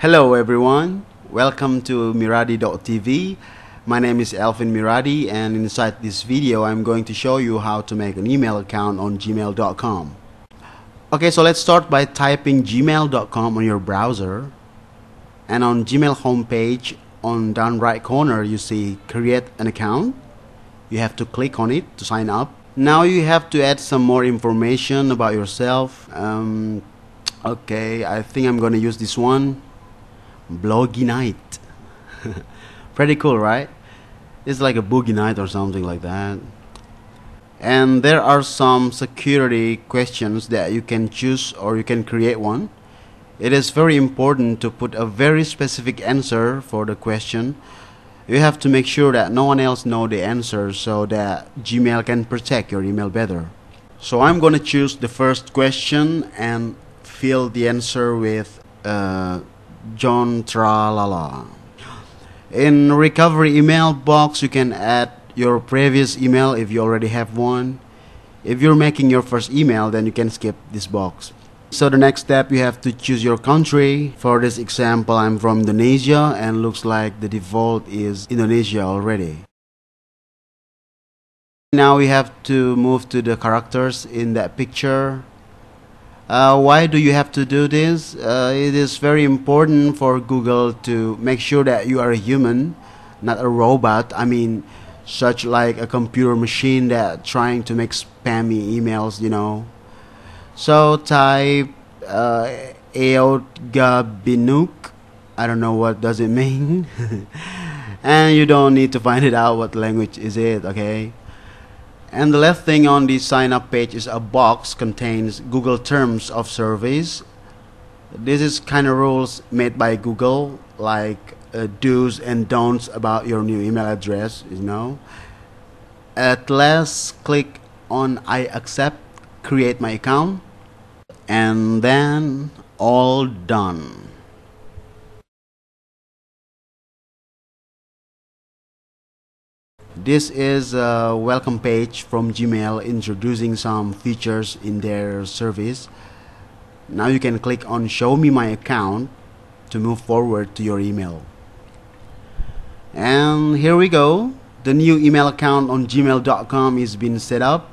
Hello everyone, welcome to Miradi.tv. My name is Alvin Miradi and inside this video I'm going to show you how to make an email account on gmail.com. Okay, so let's start by typing gmail.com on your browser and on Gmail homepage on down right corner you see create an account. You have to click on it to sign up. Now you have to add some more information about yourself. Um, okay, I think I'm gonna use this one. Bloggy night. Pretty cool, right? It's like a boogie night or something like that. And there are some security questions that you can choose or you can create one. It is very important to put a very specific answer for the question you have to make sure that no one else know the answer so that Gmail can protect your email better. So I'm going to choose the first question and fill the answer with uh, John Tralala. In recovery email box, you can add your previous email if you already have one. If you're making your first email, then you can skip this box. So the next step you have to choose your country. For this example I'm from Indonesia and looks like the default is Indonesia already. Now we have to move to the characters in that picture. Uh, why do you have to do this? Uh, it is very important for Google to make sure that you are a human, not a robot. I mean, such like a computer machine that trying to make spammy emails, you know. So type uh, Eotgabinuk. I don't know what does it mean. and you don't need to find it out what language is it, okay? And the last thing on the sign up page is a box contains Google terms of service. This is kind of rules made by Google like uh, do's and don'ts about your new email address, you know. At last click on I accept create my account and then all done. This is a welcome page from Gmail introducing some features in their service. Now you can click on show me my account to move forward to your email. And here we go. The new email account on gmail.com is being set up.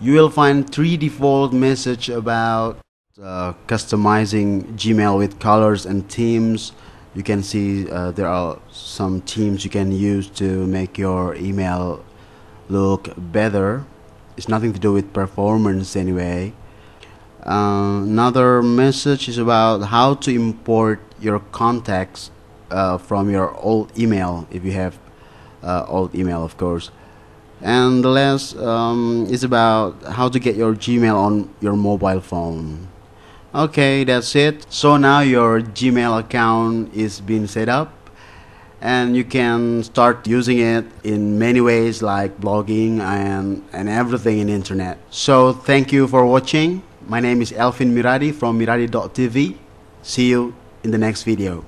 You will find three default message about uh, customizing Gmail with colors and themes. You can see uh, there are some themes you can use to make your email look better. It's nothing to do with performance anyway. Uh, another message is about how to import your contacts uh, from your old email if you have uh, old email, of course. And the last um, is about how to get your Gmail on your mobile phone. Okay, that's it. So now your Gmail account is being set up and you can start using it in many ways like blogging and, and everything in internet. So thank you for watching. My name is Alvin Miradi from Miradi.tv. See you in the next video.